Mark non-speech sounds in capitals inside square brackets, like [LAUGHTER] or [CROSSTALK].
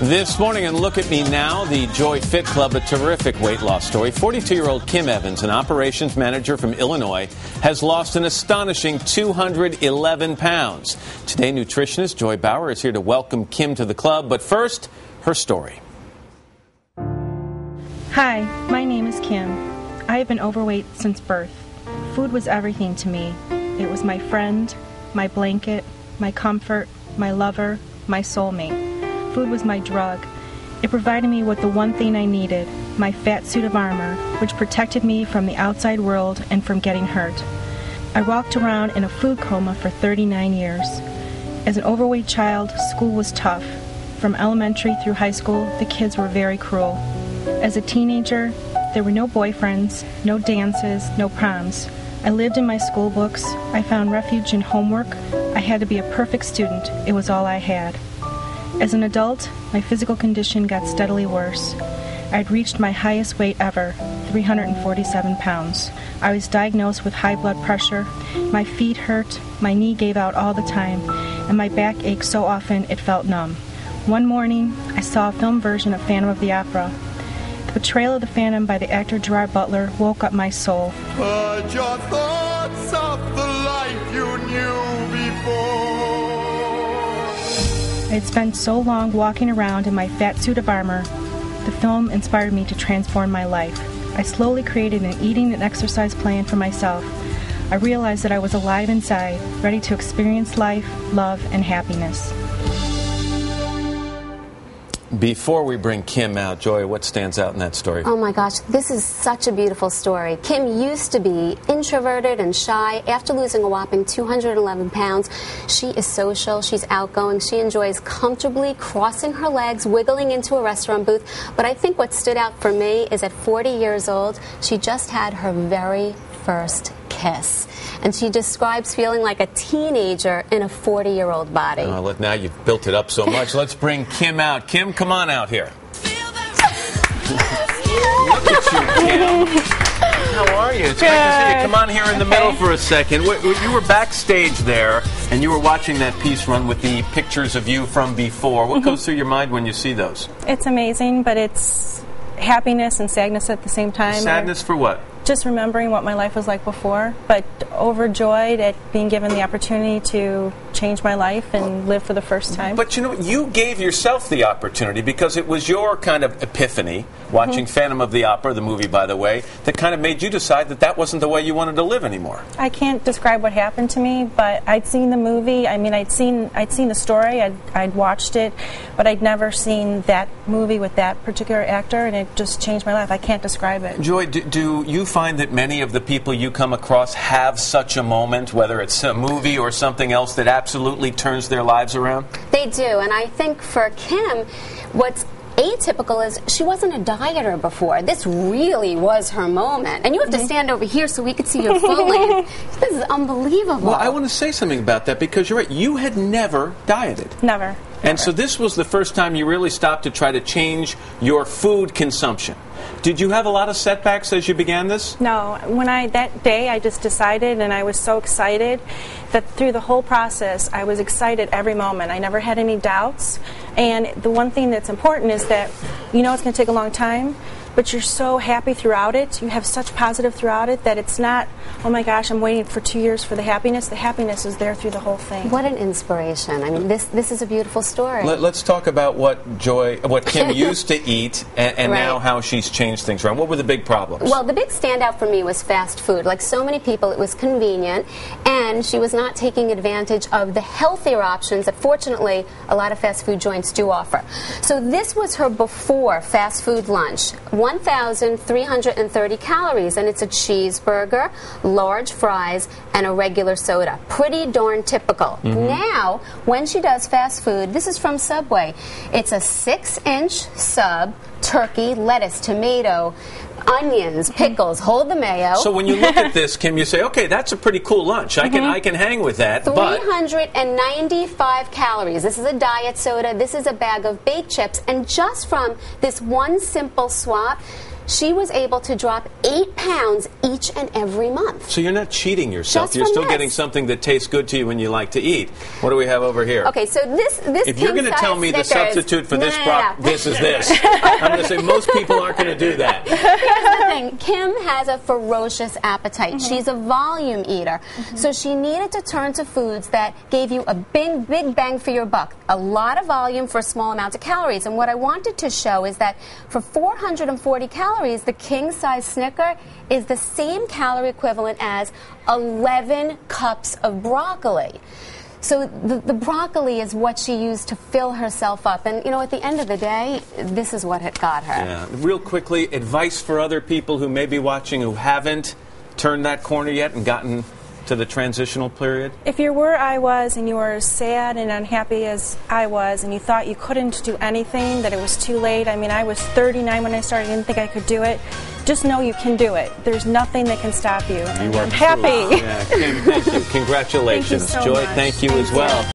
This morning, and look at me now, the Joy Fit Club, a terrific weight loss story. 42 year old Kim Evans, an operations manager from Illinois, has lost an astonishing 211 pounds. Today, nutritionist Joy Bauer is here to welcome Kim to the club, but first, her story. Hi, my name is Kim. I have been overweight since birth. Food was everything to me. It was my friend, my blanket, my comfort, my lover, my soulmate. Food was my drug. It provided me with the one thing I needed my fat suit of armor, which protected me from the outside world and from getting hurt. I walked around in a food coma for 39 years. As an overweight child, school was tough. From elementary through high school, the kids were very cruel. As a teenager, there were no boyfriends, no dances, no proms. I lived in my school books. I found refuge in homework. I had to be a perfect student. It was all I had. As an adult, my physical condition got steadily worse. I'd reached my highest weight ever, 347 pounds. I was diagnosed with high blood pressure. My feet hurt, my knee gave out all the time, and my back ached so often it felt numb. One morning, I saw a film version of Phantom of the Opera. The portrayal of the Phantom by the actor Gerard Butler woke up my soul. Your thoughts of the life you knew before. I had spent so long walking around in my fat suit of armor. The film inspired me to transform my life. I slowly created an eating and exercise plan for myself. I realized that I was alive inside, ready to experience life, love, and happiness. Before we bring Kim out, Joy, what stands out in that story? Oh my gosh, this is such a beautiful story. Kim used to be introverted and shy. After losing a whopping 211 pounds, she is social, she's outgoing, she enjoys comfortably crossing her legs, wiggling into a restaurant booth. But I think what stood out for me is at 40 years old, she just had her very first kiss. And she describes feeling like a teenager in a 40 year old body. Uh, look, now you've built it up so [LAUGHS] much. Let's bring Kim out. Kim, come on out here. look at you, Kim. How are you? It's great to see you. Come on here in the middle for a second. W- w- You were backstage there, and you were watching that piece run with the pictures of you from before. What goes through your mind when you see those? It's amazing, but it's happiness and sadness at the same time. Sadness for what? Just remembering what my life was like before, but overjoyed at being given the opportunity to change my life and live for the first time. But you know, you gave yourself the opportunity because it was your kind of epiphany, watching mm-hmm. Phantom of the Opera, the movie, by the way, that kind of made you decide that that wasn't the way you wanted to live anymore. I can't describe what happened to me, but I'd seen the movie. I mean, I'd seen I'd seen the story. I'd, I'd watched it, but I'd never seen that movie with that particular actor, and it just changed my life. I can't describe it. Joy, do, do you find that many of the people you come across have such a moment, whether it's a movie or something else, that absolutely turns their lives around? They do, and I think for Kim, what's atypical is she wasn't a dieter before. This really was her moment. And you have to mm-hmm. stand over here so we could see your full length. [LAUGHS] This is unbelievable. Well, I want to say something about that because you're right. You had never dieted. Never. And so this was the first time you really stopped to try to change your food consumption. Did you have a lot of setbacks as you began this? No, when I that day I just decided and I was so excited that through the whole process I was excited every moment. I never had any doubts. And the one thing that's important is that you know it's going to take a long time, but you're so happy throughout it. You have such positive throughout it that it's not, oh my gosh, I'm waiting for 2 years for the happiness. The happiness is there through the whole thing. what an inspiration. I mean, this, this is a beautiful story. Let, us talk about what Joy, what Kim [LAUGHS] used to eat, and, and Right. now how she's changed things around. What were the big problems? Well, the big standout for me was fast food. Like so many people, it was convenient, and she was not taking advantage of the healthier options that, fortunately, a lot of fast food joints do offer. So, this was her before fast food lunch 1,330 calories, and it's a cheeseburger, large fries, and a regular soda. Pretty darn typical. Mm-hmm. Now, when she does fast food, this is from Subway. It's a six inch sub, turkey, lettuce, tomato, onions, pickles, hold the mayo. so when you look at this, Kim, you say, okay, that's a pretty cool lunch. I can mm-hmm. I can hang with that. But 395 calories. This is a diet soda. This is a bag of baked chips. And just from this one simple swap, she was able to drop eight pounds each and every month. So you're not cheating yourself. Just you're still this. getting something that tastes good to you and you like to eat. What do we have over here? Okay, so this this If you're going to tell me the substitute for No, this no, no, prop, no. this is this. [LAUGHS] I'm going to say most people aren't going to do that. [LAUGHS] Here's the thing Kim has a ferocious appetite. Mm-hmm. She's a volume eater. So she needed to turn to foods that gave you a big, big bang for your buck. A lot of volume for a small amount of calories. And what I wanted to show is that for 440 calories, the king size Snicker is the same calorie equivalent as 11 cups of broccoli. So the, the broccoli is what she used to fill herself up. And, you know, at the end of the day, this is what got her. Yeah. Real quickly, advice for other people who may be watching who haven't turned that corner yet and gotten to the transitional period? If you're where I was and you were as sad and unhappy as I was, and you thought you couldn't do anything, that it was too late. I mean, I was 39 when I started, I didn't think I could do it. Just know you can do it. There's nothing that can stop you. And You I'm happy. Yeah, [LAUGHS] Kim, thank you. Congratulations. so Joy, much. thank you as well.